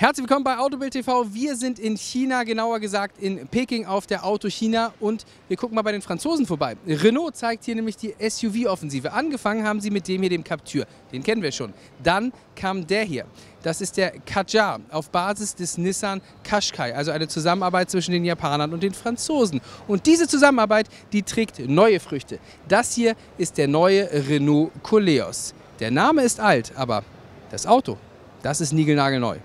Herzlich willkommen bei Autobild TV. Wir sind in China, genauer gesagt in Peking auf der Auto China und wir gucken mal bei den Franzosen vorbei. Renault zeigt hier nämlich die SUV-Offensive. Angefangen haben sie mit dem hier, dem Captur. Den kennen wir schon. Dann kam der hier. Das ist der Kadjar auf Basis des Nissan Qashqai, also eine Zusammenarbeit zwischen den Japanern und den Franzosen. Und diese Zusammenarbeit, die trägt neue Früchte. Das hier ist der neue Renault Coleos. Der Name ist alt, aber das Auto, das ist niegelnagelneu.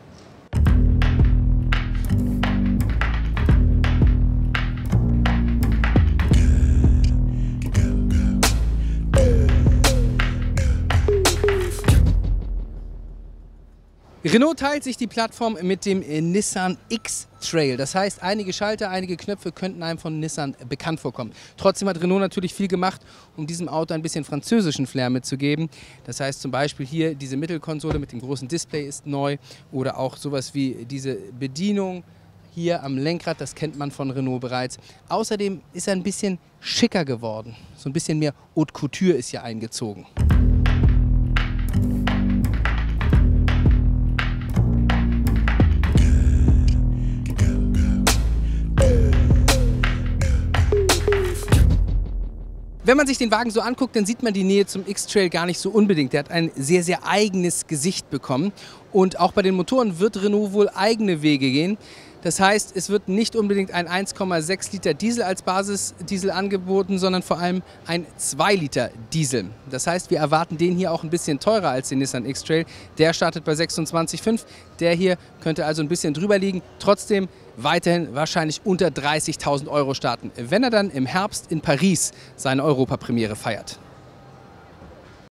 Renault teilt sich die Plattform mit dem Nissan X-Trail. Das heißt, einige Schalter, einige Knöpfe könnten einem von Nissan bekannt vorkommen. Trotzdem hat Renault natürlich viel gemacht, um diesem Auto ein bisschen französischen Flair mitzugeben. Das heißt zum Beispiel hier diese Mittelkonsole mit dem großen Display ist neu oder auch sowas wie diese Bedienung hier am Lenkrad, das kennt man von Renault bereits. Außerdem ist er ein bisschen schicker geworden. So ein bisschen mehr Haute Couture ist hier eingezogen. Wenn man sich den Wagen so anguckt, dann sieht man die Nähe zum X-Trail gar nicht so unbedingt. Der hat ein sehr, sehr eigenes Gesicht bekommen. Und auch bei den Motoren wird Renault wohl eigene Wege gehen. Das heißt, es wird nicht unbedingt ein 1,6 Liter Diesel als Basisdiesel angeboten, sondern vor allem ein 2 Liter Diesel. Das heißt, wir erwarten den hier auch ein bisschen teurer als den Nissan X-Trail. Der startet bei 26,5. Der hier könnte also ein bisschen drüber liegen. Trotzdem weiterhin wahrscheinlich unter 30.000 Euro starten, wenn er dann im Herbst in Paris seine Europapremiere feiert.